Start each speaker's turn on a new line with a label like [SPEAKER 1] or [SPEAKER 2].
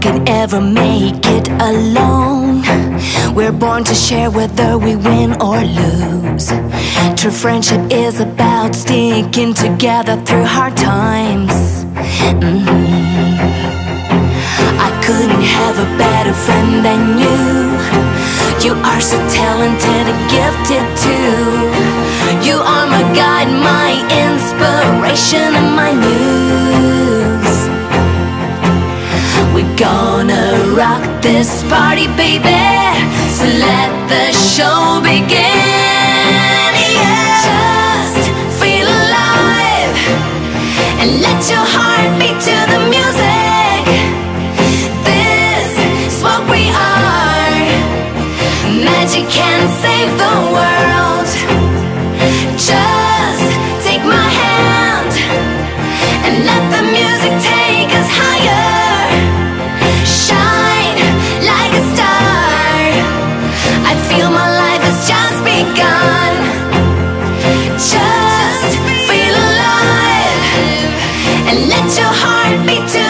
[SPEAKER 1] never make it alone. We're born to share whether we win or lose. True friendship is about sticking together through hard times. Mhm. I couldn't have a better friend than you. You are so talented and gifted too. You are my guide, my inspiration, We're gonna rock this party, baby. So let the show begin. Yeah. Just feel alive and let your heart beat to the music. This is what we are. Magic can save the world. and let your heart beat.